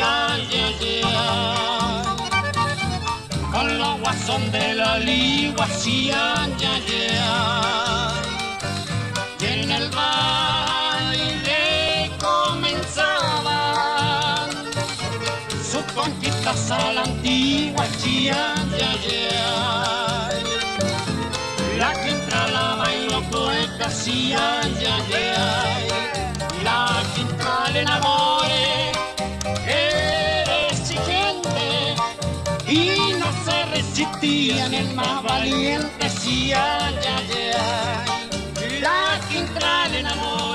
ay, ay, ay. Con los guasón de la ligua, sí, ay, ay, ay. Y en el baile comenzaban sus conquistas a la antigua, ay, ay. La que entra la bailo poeta, sí, ay, resistían el más valiente, sí, ay, ay, ay. La que entra le enamore,